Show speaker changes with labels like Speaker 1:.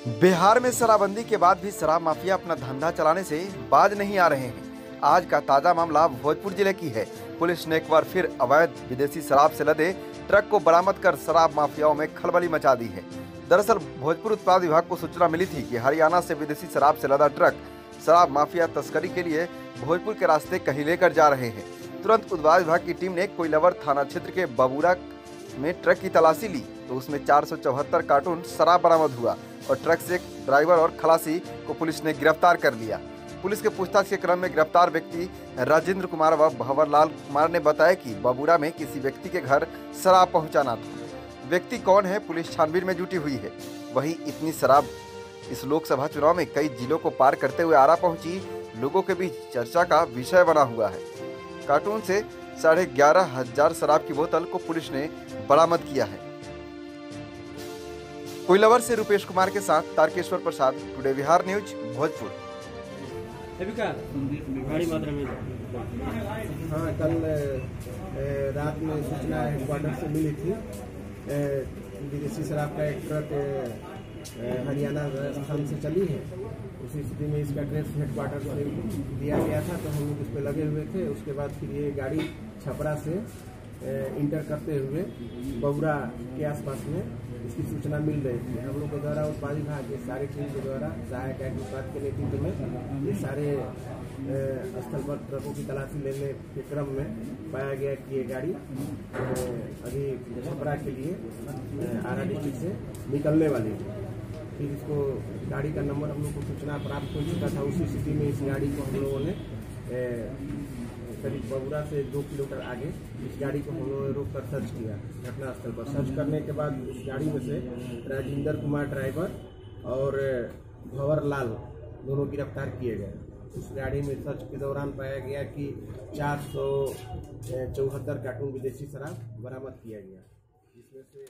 Speaker 1: बिहार में शराबबंदी के बाद भी शराब माफिया अपना धंधा चलाने से बाज नहीं आ रहे हैं। आज का ताज़ा मामला भोजपुर ज़िले की है। पुलिस ने एक बार फिर अवैध विदेशी शराब से लदे ट्रक को बरामद कर शराब माफियाओं में खलबली मचा दी है। दरअसल, भोजपुर उत्पाद विभाग को सूचना मिली थी कि हरियाणा से विदेशी शराब से लदा ट्रक शराब माफिया तस्करी के लिए भोजपुर के रास्ते कहीं लेकर जा रहे हैं। तुरंत उत्पाद विभाग की टीम ने कोइलवर थाना क्षेत्र के बबूरा में ट्रक की तलाशी ली तो उसमें चार सौ चौहत्तर कार्टून शराब बरामद हुआ। और ट्रक से ड्राइवर और खलासी को पुलिस ने गिरफ़्तार कर लिया। पुलिस के पूछताछ के क्रम में गिरफ़्तार व्यक्ति राजेंद्र कुमार व भंवरलाल कुमार ने बताया कि बबूरा में किसी व्यक्ति के घर शराब पहुंचाना था। व्यक्ति कौन है, पुलिस छानबीन में जुटी हुई है। वहीं इतनी शराब इस लोकसभा चुनाव में कई जिलों को पार करते हुए आरा पहुँची, लोगों के बीच चर्चा का विषय बना हुआ है। कार्टून से साढ़े ग्यारह हज़ार शराब की बोतल को पुलिस ने बरामद किया है। कोइलवर से रुपेश कुमार के साथ तारकेश्वर प्रसाद, टुडे बिहार न्यूज़, भोजपुर।
Speaker 2: हाँ कल रात में सूचना हेडक्वार्टर से मिली थी। विदेशी शराब का एक ट्रक हरियाणा राजस्थान से चली है। उसी स्थिति में इसका ट्रेस हेडक्वार्टर से दिया गया था तो हम लोग उस पर लगे हुए थे। उसके बाद फिर ये गाड़ी छपरा से इंटर करते हुए बबुरा के आसपास में इसकी सूचना मिल रही थी। हम लोग के द्वारा उत्पाद विभाग के सारे टीम के द्वारा सहायक उत्पाद के नेतृत्व में ये सारे स्थल पर ट्रकों की तलाशी लेने के क्रम में पाया गया कि ये गाड़ी अभी छपरा के लिए आरा डिस्ट्रिक्ट से निकलने वाली है। फिर इसको गाड़ी का नंबर हम लोग को सूचना प्राप्त हो चुका था। उसी स्थिति में इस गाड़ी को हम लोगों ने बबुरा से दो किलोमीटर आगे इस गाड़ी को हम लोगों ने रोक कर सर्च किया, घटनास्थल पर। सर्च करने के बाद उस गाड़ी में से राजेंद्र कुमार ड्राइवर और भंवर लाल दोनों गिरफ़्तार किए गए। उस गाड़ी में सर्च के दौरान पाया गया कि चार सौ चौहत्तर कार्टून विदेशी शराब बरामद किया गया। जिसमें से